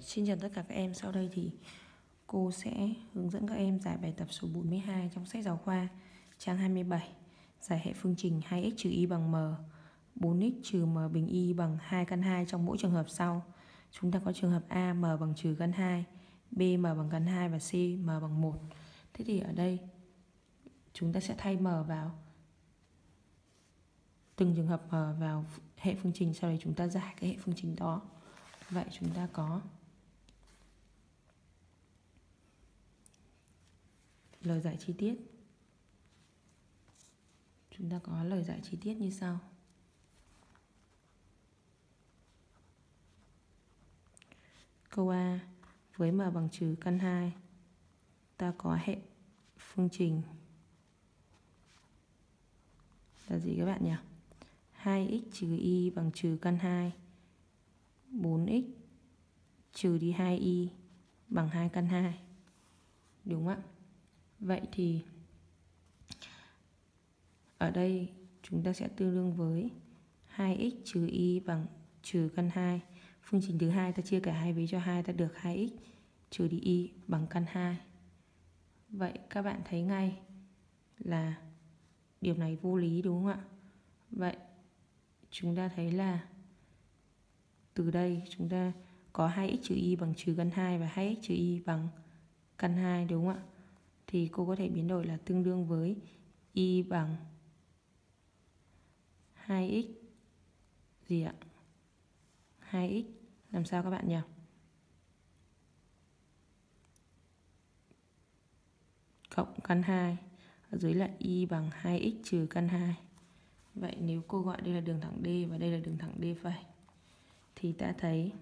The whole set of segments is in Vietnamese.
Xin chào tất cả các em, sau đây thì cô sẽ hướng dẫn các em giải bài tập số 42 trong sách giáo khoa trang 27 giải hệ phương trình 2x trừ y bằng m 4x trừ m bình y bằng 2 căn 2 trong mỗi trường hợp sau. Chúng ta có trường hợp A m bằng trừ căn 2, B m bằng căn 2 và C m bằng 1. Thế thì ở đây chúng ta sẽ thay m vào từng trường hợp m vào hệ phương trình sau đấy chúng ta giải cái hệ phương trình đó. Vậy chúng ta có lời giải chi tiết. Chúng ta có lời giải chi tiết như sau. Câu A, với m bằng trừ căn 2 ta có hệ phương trình. Là gì các bạn nhỉ? 2x trừ y bằng trừ căn 2 4x trừ đi 2y bằng 2 căn 2 đúng không ạ? Vậy thì ở đây chúng ta sẽ tương đương với 2x trừ y bằng, trừ căn 2. Phương trình thứ hai ta chia cả hai vế cho 2 ta được 2x trừ đi y bằng căn 2. Vậy các bạn thấy ngay là điều này vô lý đúng không ạ? Vậy chúng ta thấy là từ đây chúng ta có 2x trừ y bằng trừ căn 2 và 2x trừ y bằng căn 2 đúng không ạ? Thì cô có thể biến đổi là tương đương với y bằng 2x gì ạ? 2x làm sao các bạn nhỉ? Cộng căn 2 ở dưới là y bằng 2x trừ căn 2. Vậy nếu cô gọi đây là đường thẳng D và đây là đường thẳng D phải thì ta thấy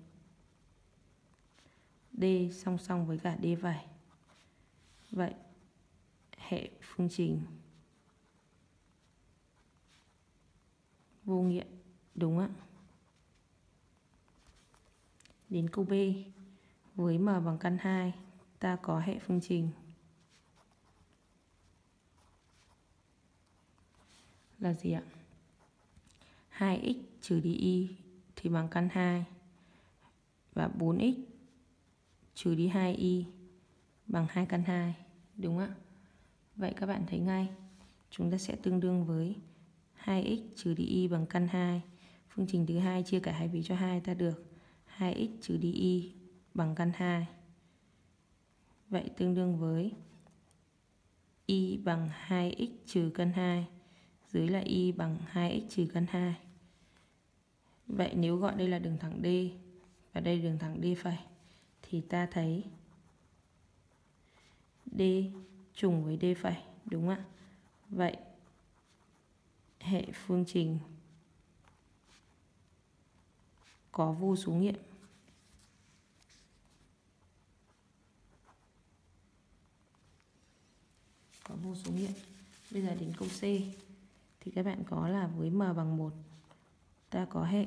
D song song với cả D phải Vậy hệ phương trình. Vô nghiệm đúng ạ. Đến câu B, với m bằng căn 2 ta có hệ phương trình. Là gì ạ? 2x trừ đi y thì bằng căn 2 và 4x trừ đi 2y bằng 2 căn 2 đúng ạ. Vậy các bạn thấy ngay, Chúng ta sẽ tương đương với 2x trừ đi y bằng căn 2 Phương trình thứ hai chia cả hai vế cho 2 ta được 2x trừ đi y bằng căn 2 Vậy tương đương với y bằng 2x trừ căn 2 Dưới là y bằng 2x trừ căn 2 Vậy nếu gọi đây là đường thẳng D Và đây đường thẳng D phải Thì ta thấy D trùng với D phẩy, đúng ạ? Vậy, hệ phương trình có vô số nghiệm. Có vô số nghiệm. Bây giờ đến câu C. Thì các bạn có là với m bằng 1 ta có hệ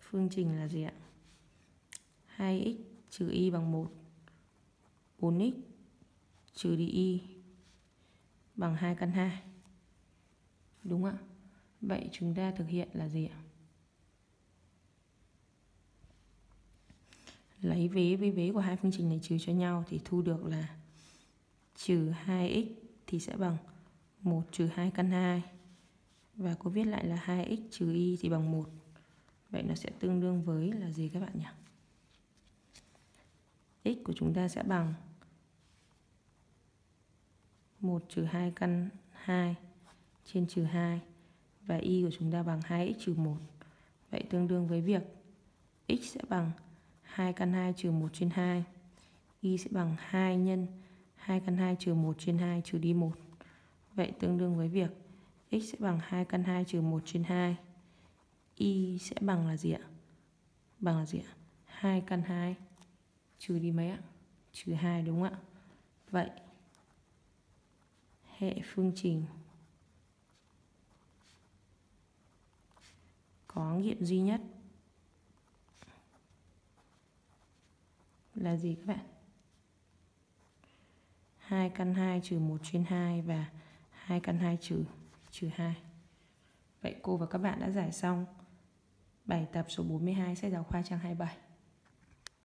phương trình là gì ạ? 2x trừ y bằng 1 4x trừ đi y bằng 2 căn 2 đúng ạ. Vậy chúng ta thực hiện là gì ạ? Lấy vế, với vế của hai phương trình này trừ cho nhau thì thu được là trừ 2x thì sẽ bằng 1 trừ 2 căn 2 và cô viết lại là 2x trừ y thì bằng 1 vậy nó sẽ tương đương với là gì các bạn nhỉ? X của chúng ta sẽ bằng 1 trừ 2 căn 2 trên trừ 2 và y của chúng ta bằng 2x trừ 1. Vậy tương đương với việc x sẽ bằng 2 căn 2 trừ 1 trên 2. Y sẽ bằng 2 nhân 2 căn 2 trừ 1 trên 2 trừ đi 1. Vậy tương đương với việc x sẽ bằng 2 căn 2 trừ 1 trên 2. Y sẽ bằng là gì ạ? Bằng là gì ạ? 2 căn 2 trừ đi mấy ạ? Trừ 2 đúng không ạ? Vậy, hệ phương trình có nghiệm duy nhất là gì các bạn? 2 căn 2 trừ 1 trên 2 và 2 căn 2 trừ trừ 2. Vậy cô và các bạn đã giải xong Bài tập số 42 sách giáo khoa trang 27